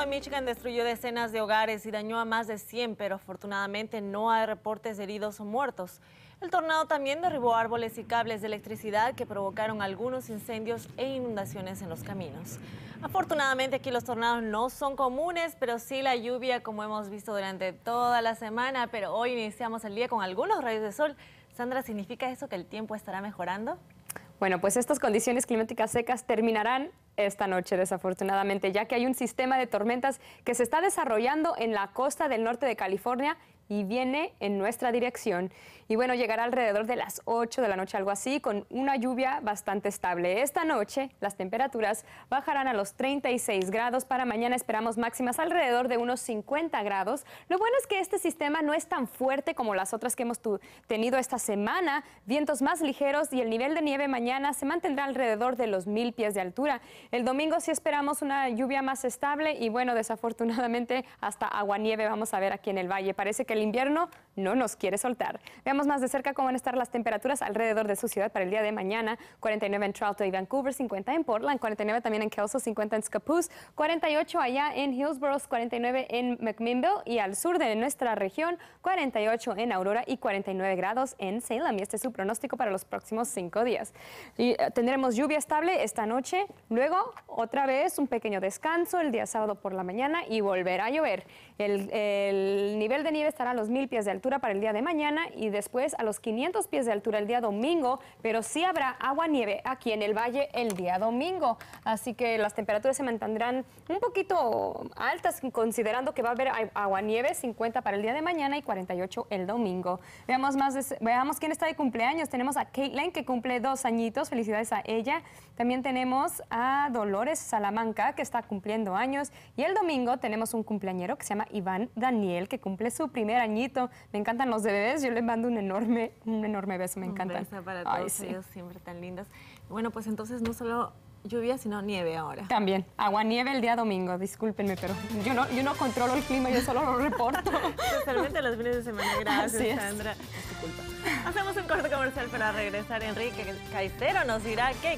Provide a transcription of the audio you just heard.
de Michigan destruyó decenas de hogares y dañó a más de 100, pero afortunadamente no hay reportes de heridos o muertos. El tornado también derribó árboles y cables de electricidad que provocaron algunos incendios e inundaciones en los caminos. Afortunadamente aquí los tornados no son comunes, pero sí la lluvia como hemos visto durante toda la semana, pero hoy iniciamos el día con algunos rayos de sol. Sandra, ¿significa eso que el tiempo estará mejorando? Bueno, pues estas condiciones climáticas secas terminarán esta noche, desafortunadamente, ya que hay un sistema de tormentas que se está desarrollando en la costa del norte de California y viene en nuestra dirección. Y bueno, llegará alrededor de las 8 de la noche, algo así, con una lluvia bastante estable. Esta noche las temperaturas bajarán a los 36 grados. Para mañana esperamos máximas alrededor de unos 50 grados. Lo bueno es que este sistema no es tan fuerte como las otras que hemos tenido esta semana. Vientos más ligeros y el nivel de nieve mañana se mantendrá alrededor de los mil pies de altura. El domingo sí esperamos una lluvia más estable y bueno, desafortunadamente hasta aguanieve vamos a ver aquí en el valle. Parece que el invierno no nos quiere soltar. Veamos más de cerca cómo van a estar las temperaturas alrededor de su ciudad para el día de mañana. 49 en Toronto y Vancouver, 50 en Portland, 49 también en Kelso, 50 en Scappoose, 48 allá en Hillsborough, 49 en McMinnville y al sur de nuestra región, 48 en Aurora y 49 grados en Salem. Y este es su pronóstico para los próximos cinco días. Y, eh, tendremos lluvia estable esta noche, luego otra vez un pequeño descanso el día sábado por la mañana y volverá a llover. El, el nivel de nieve estará a los mil pies de altura para el día de mañana y después a los 500 pies de altura el día domingo, pero sí habrá agua nieve aquí en el valle el día domingo. Así que las temperaturas se mantendrán un poquito altas considerando que va a haber agua nieve 50 para el día de mañana y 48 el domingo. Veamos más, veamos quién está de cumpleaños. Tenemos a Caitlin que cumple dos añitos, felicidades a ella. También tenemos a Dolores Salamanca que está cumpliendo años y el domingo tenemos un cumpleañero que se llama Iván Daniel que cumple su primer añito. Me encantan los de bebés, yo les mando un enorme, un enorme beso, me encantan. Un beso para todos ellos, siempre tan lindos. Bueno, pues entonces no solo lluvia, sino nieve ahora. También, agua nieve el día domingo, discúlpenme, pero yo no, yo no controlo el clima, yo solo lo reporto. Especialmente los fines de semana, gracias Sandra. Es tu culpa. Hacemos un corte comercial para regresar. Enrique Caicero nos dirá qué